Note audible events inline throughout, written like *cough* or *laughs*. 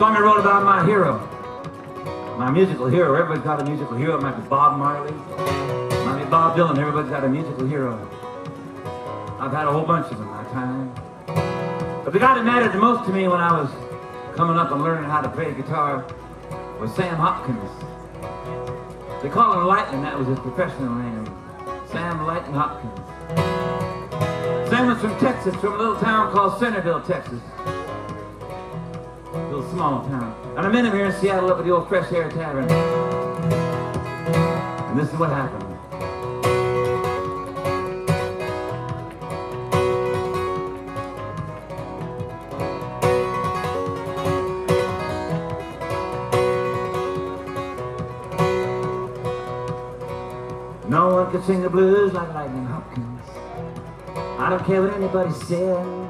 Song I wrote about my hero. My musical hero. Everybody's got a musical hero. It might be Bob Marley. Might be Bob Dylan. Everybody's got a musical hero. I've had a whole bunch of them in my time. But the guy that mattered the most to me when I was coming up and learning how to play guitar was Sam Hopkins. They call him Lightnin'. That was his professional name. Sam Lightnin' Hopkins. Sam was from Texas, from a little town called Centerville, Texas. Small town. And I met him here in Seattle up at the old Fresh Air Tavern. And this is what happened. No one could sing the blues like Lightnin' Hopkins. I don't care what anybody said.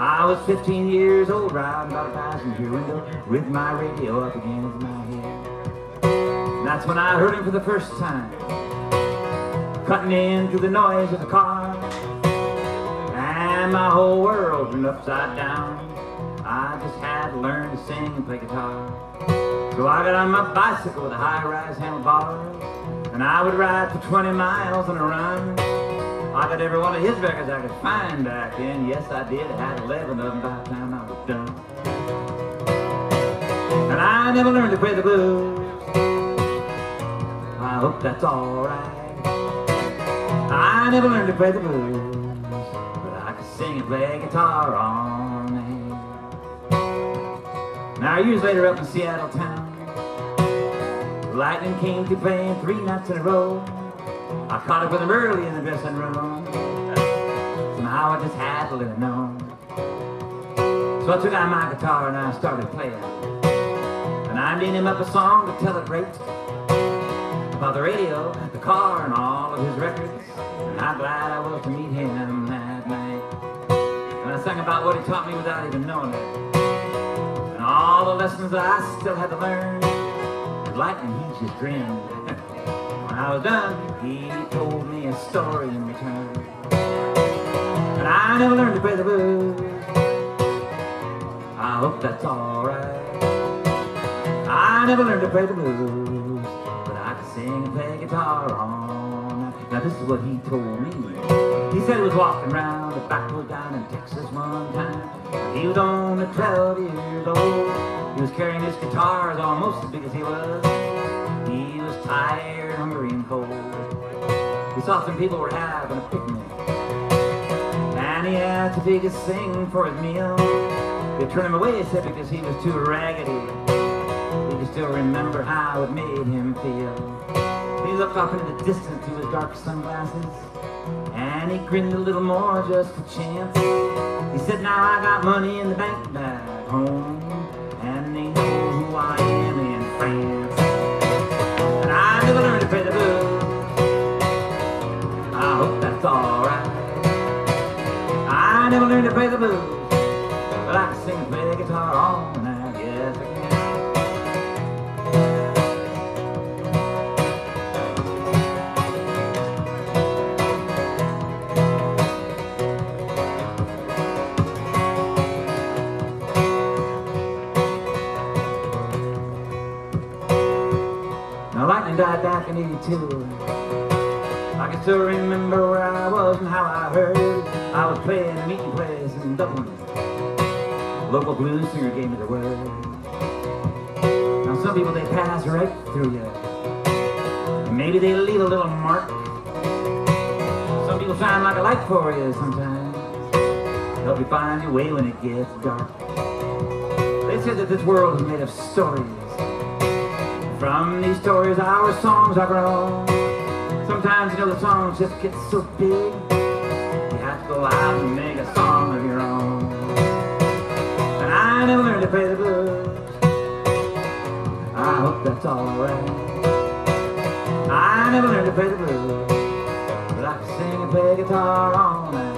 I was 15 years old, riding by the passenger window with my radio up against my head. And that's when I heard him for the first time, cutting in through the noise of the car. And my whole world turned upside down. I just had to learn to sing and play guitar. So I got on my bicycle with a high-rise handlebars, and I would ride for 20 miles on a run. I got every one of his records I could find back then. Yes, I did. I had 11 of them by the time I was done. And I never learned to play the blues. I hope that's alright. I never learned to play the blues, but I could sing and play guitar all night. Now, years later up in Seattle town, Lightnin' came to playing three nights in a row. I caught up with him early in the dressing room. Somehow I just had to let it know. So I took out my guitar and I started playing. And I made him up a song to tell it right about the radio, the car, and all of his records. And how glad I was to meet him that night. And I sang about what he taught me without even knowing it. And all the lessons that I still had to learn. And lightning, he just grinned. *laughs* I was done, he told me a story in return. But I never learned to play the blues. I hope that's alright. I never learned to play the blues, but I can sing and play guitar. Now this is what he told me. He said he was walking around the backwoods down in Texas one time. He was only 12 years old. He was carrying his guitars almost as big as he was. Cold. He saw some people were having a picnic. And he had if he could sing for his meal. They turned him away, he said, because he was too raggedy. Still remember how it made him feel. He looked off into the distance through his dark sunglasses. And he grinned a little more just for chance. He said, now I got money in the bank back home. Alright. I never learned to play the blues. But I can sing and play the guitar all night, yes I can. Now lightning died back in 82. I can still remember where I was and how I heard. I was playing a meeting place in Dublin. Local blues singer gave me the word. Now some people they pass right through you. And maybe they leave a little mark. Some people shine like a light for you sometimes. Help you find your way when it gets dark. They say that this world is made of stories. From these stories our songs are grown. Sometimes you know the songs just get so big. You have to go out and make a song of your own. And I never learned to play the blues. I hope that's alright. I never learned to play the blues. But I can sing and play guitar all night.